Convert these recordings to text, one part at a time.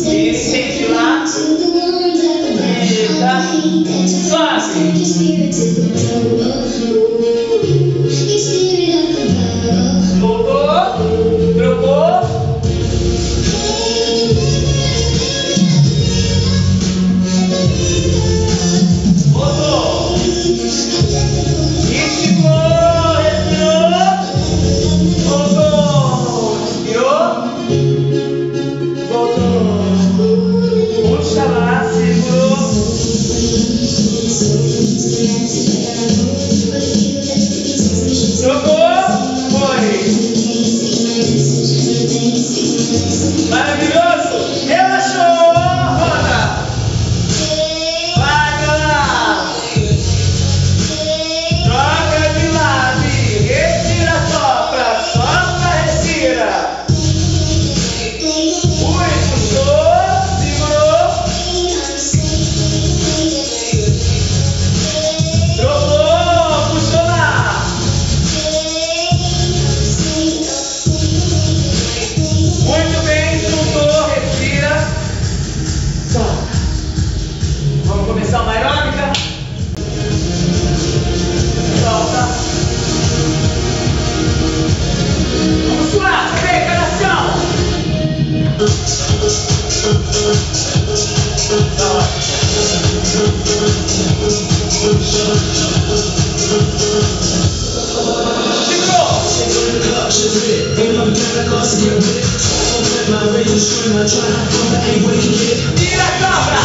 Dizem que lá é. Tira a cobra!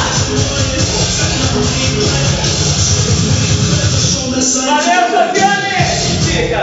Valeu, Fabiane! Fica!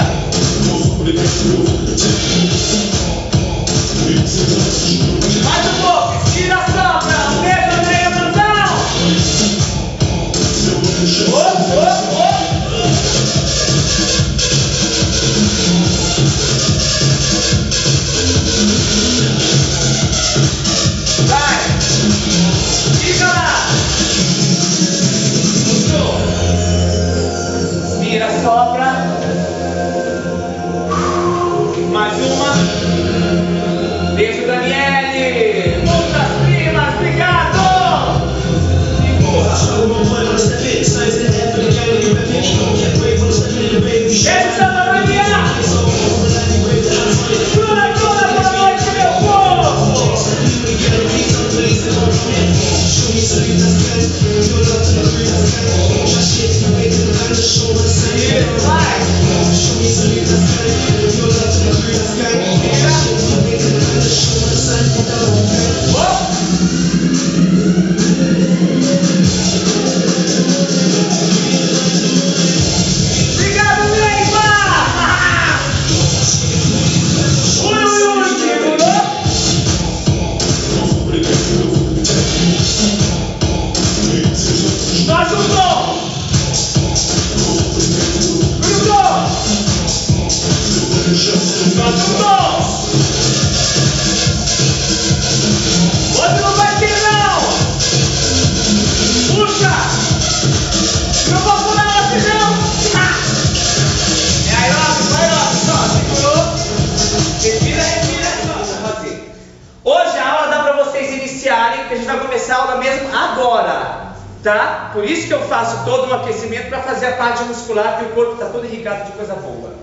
mesmo agora, tá? Por isso que eu faço todo um aquecimento para fazer a parte muscular que o corpo está todo irrigado de coisa boa.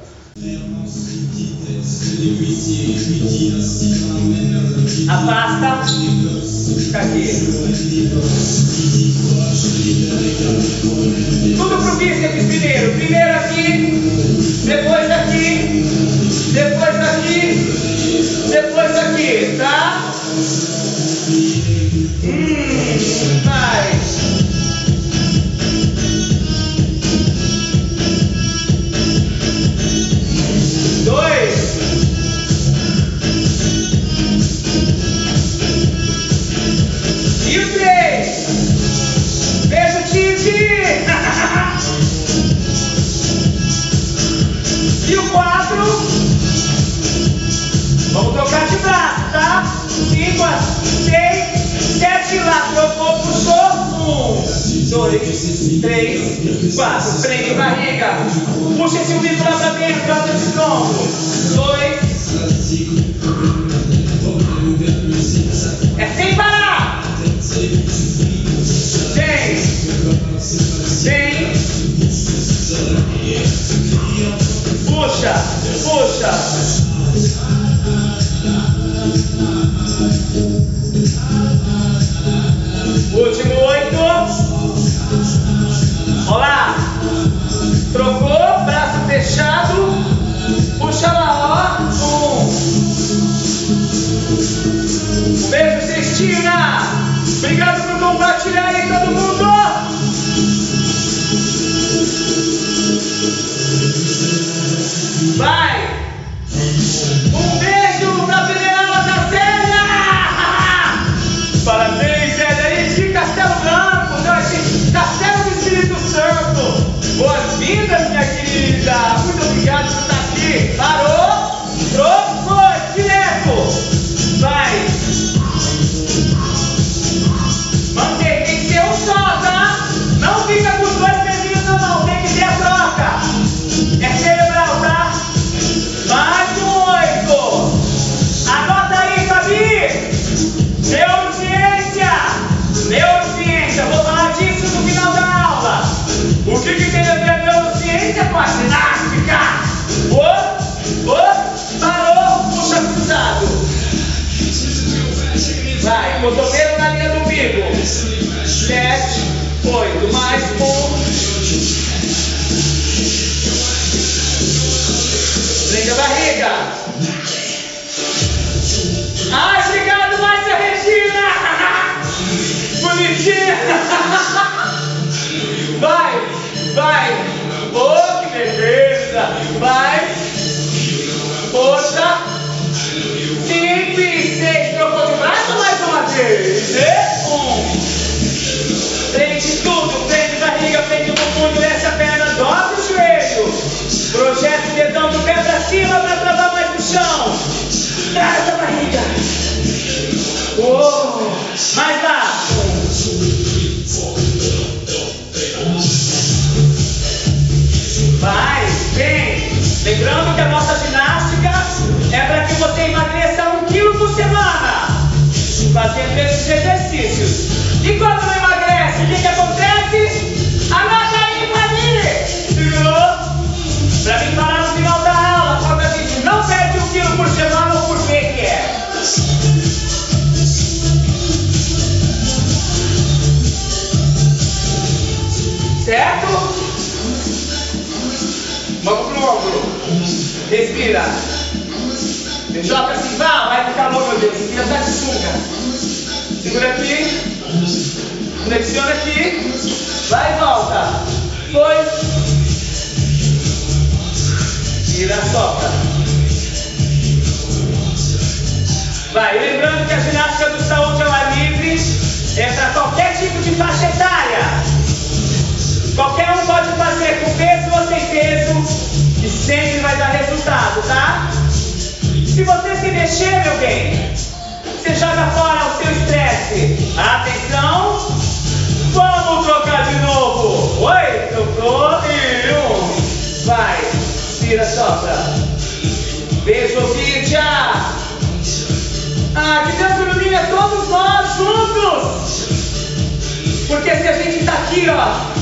Afasta. Fica aqui. Tudo pro bíceps primeiro. Primeiro três, quatro, prende barriga, puxa esse umbigo lá pra dentro, lá dentro dois, é sem parar, vem, vem, puxa, puxa, Prende a barriga. Ai, obrigado, Márcia Regina. Bonitinha. Vai, vai. Oh, que beleza. Vai. Outra. Respira. Joga assim, vá, vai pro calor, meu Deus. Respira, tá de sunga. Segura aqui. Flexiona aqui. Vai e volta. Foi. Tira, solta. Vai, lembrando que a ginástica do saúde ao ar livre é para qualquer tipo de faixa etária. Qualquer um pode fazer com peso ou sem peso sempre vai dar resultado, tá? Se você se mexer, meu bem, você joga fora o seu estresse. Atenção! Vamos trocar de novo. Oi, trocou e um. Vai, tira, sopra. Beijo, Lídia. Ah, que Deus ilumine todos nós juntos. Porque se a gente tá aqui, ó.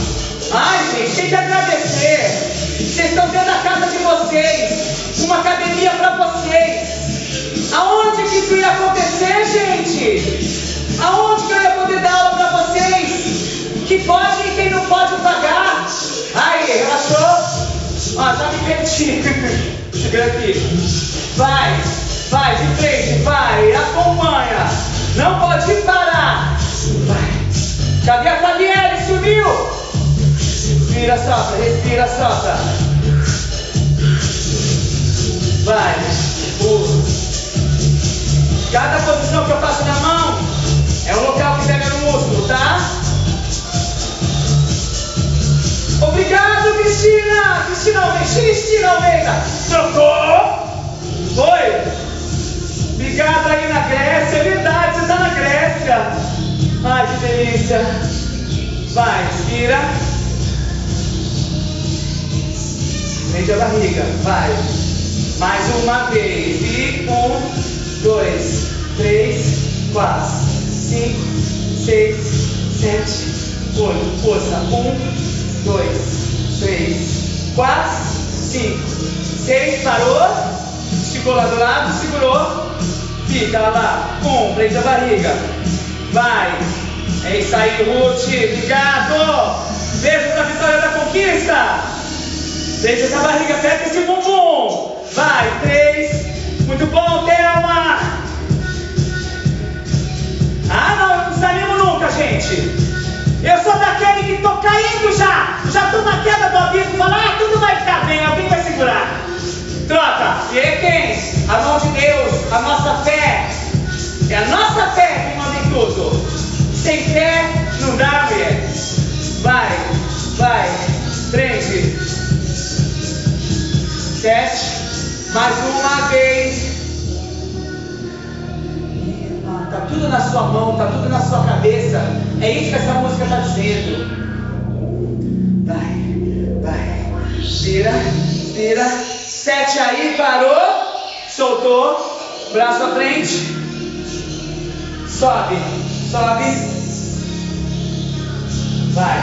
Ai, gente, tem que agradecer. Vocês estão vendo a casa de vocês. Uma academia para vocês. Aonde que isso ia acontecer, gente? Aonde que eu ia poder dar aula para vocês? Que pode e quem não pode pagar? Aí, relaxou? Ó, já me perdi. Segura aqui. Vai, vai, de frente, vai, Sopra, respira, sopra. Vai, pula. Cada posição que eu faço na mão é um local que pega no músculo, tá? Obrigado, Cristina! Cristina Almeida, Cristina Almeida! Vai. Mais uma vez. E um, dois, três, quatro, cinco, seis, sete, oito. Força. Um, dois, três, quatro, cinco, seis. Parou. Esticou lá do lado, segurou. Fica lá, lá. Um, prende a barriga. Vai. É isso aí, Ruth. Obrigado. Beijo pra vitória da conquista. Deixa essa barriga, aperta esse bumbum. Vai, três. Muito bom, Thelma. frente. Eu sou daquele que tô caindo já. Já tô na queda do abismo. Fala, ah, tudo vai ficar bem, alguém vai segurar. Troca. E aí quem? A mão de Deus, a nossa fé. É a nossa fé que manda em tudo. Sem fé não dá, mulher. Vai, vai. Frente. Sete. Mais uma vez. Tá tudo na sua mão, tá tudo na sua cabeça. É isso que essa música está dizendo. Vai, vai. Vira, vira. Sete aí, parou. Soltou. Braço à frente. Sobe, sobe. Vai.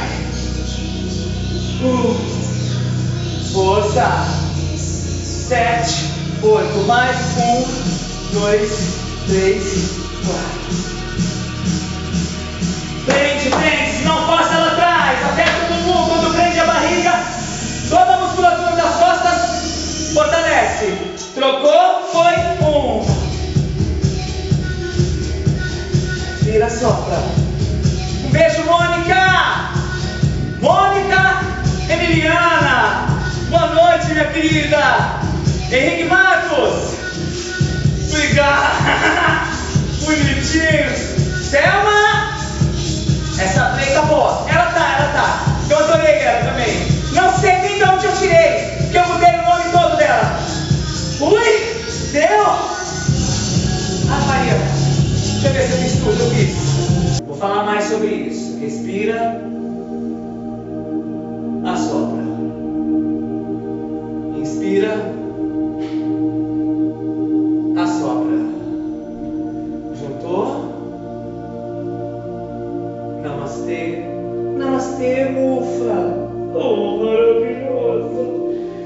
Uh. Força. Sete, oito. Mais um, dois, três, Prende, prende, se não passa ela atrás, aperta o bumbum quando prende a barriga, toda a musculatura das costas fortalece. Trocou, foi um. Vira, sopra. Um beijo, Mônica. Mônica Emiliana. Boa noite, minha querida. Henrique Marcos. Obrigado. bonitinhos. Selma! Essa play tá boa. Ela tá, ela tá. Eu adorei ela também. Não sei nem de onde eu tirei, porque eu mudei o nome todo dela. Ui! Deu! Ah, Maria. Deixa eu ver se eu fiz tudo. Eu fiz. Vou falar mais sobre isso. Respira.